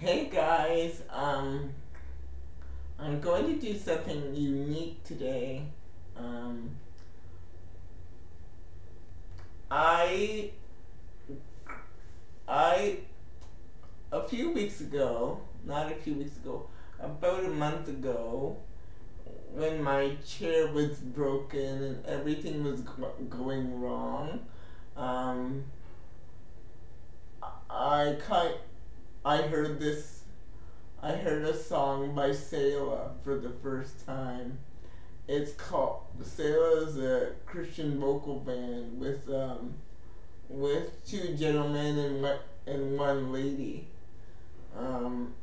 Hey guys, um, I'm going to do something unique today. Um, I, I, a few weeks ago, not a few weeks ago, about a month ago, when my chair was broken and everything was going wrong, um, I kind, I heard this, I heard a song by Selah for the first time. It's called Selah is a Christian vocal band with um, with two gentlemen and and one lady. Um,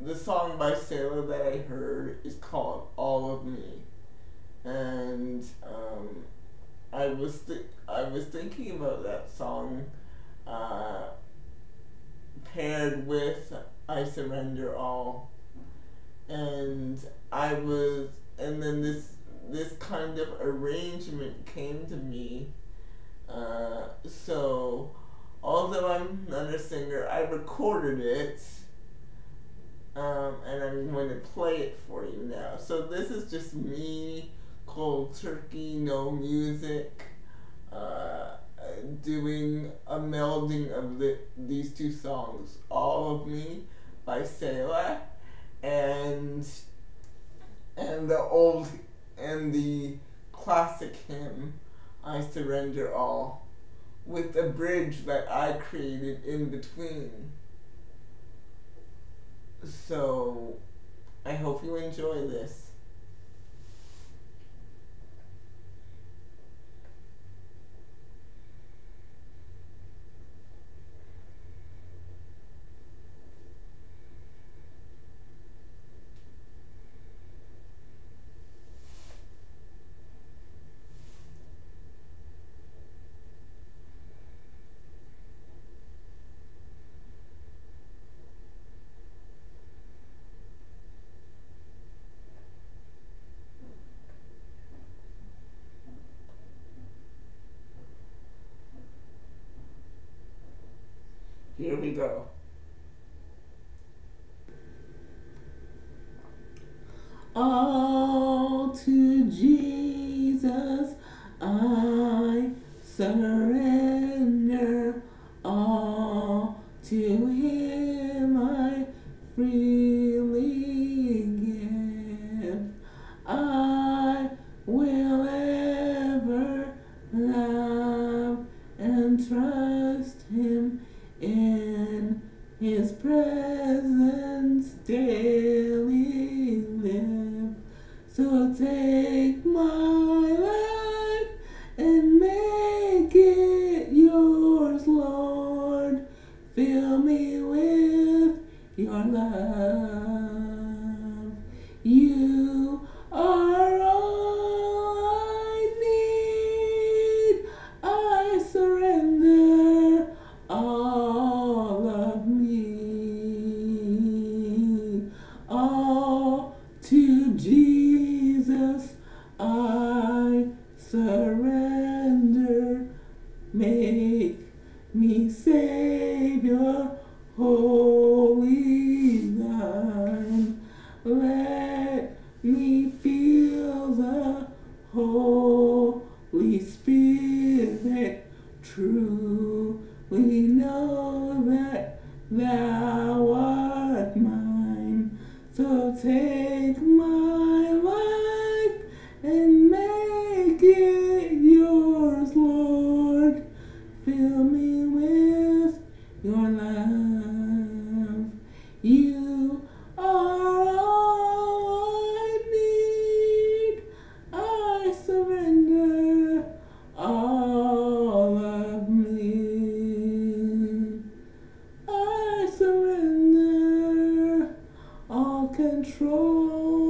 the song by Selah that I heard is called All of Me, and um, I was th- I was thinking about that song. Uh, paired with I Surrender All. And I was, and then this this kind of arrangement came to me. Uh, so, although I'm not a singer, I recorded it. Um, and I'm going to play it for you now. So this is just me, cold turkey, no music. Uh, doing a melding of the, these two songs, All of Me by Selah and and the old and the classic hymn I Surrender All with a bridge that I created in between. So I hope you enjoy this. Here we go. All to Jesus I surrender. All to Him I freely give. I will ever love and trust So take my life me Savior, wholly thine. Let me feel the Holy Spirit. Truly know that thou art mine. So take my life and make it control.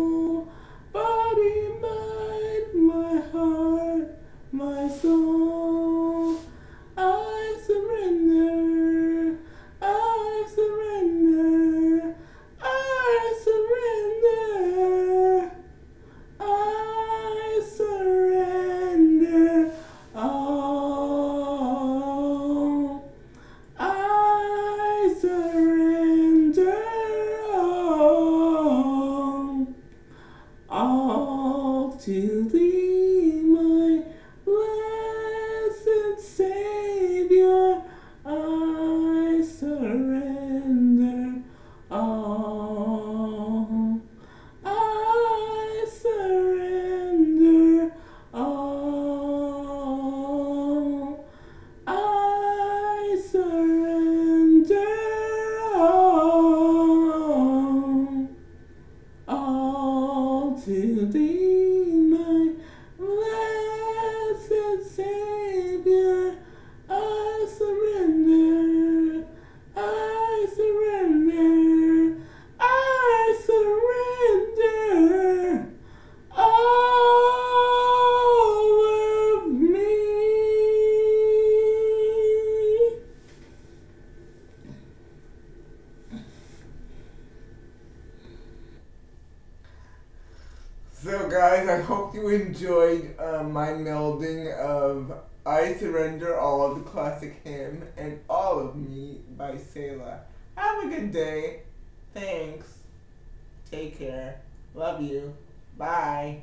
All to thee, my blessed Savior. I surrender. I surrender. I surrender all of me. So, guys, I hope you enjoyed uh, my melding of I Surrender All of the classic hymn and All of Me by Selah. Have a good day. Thanks. Take care. Love you. Bye.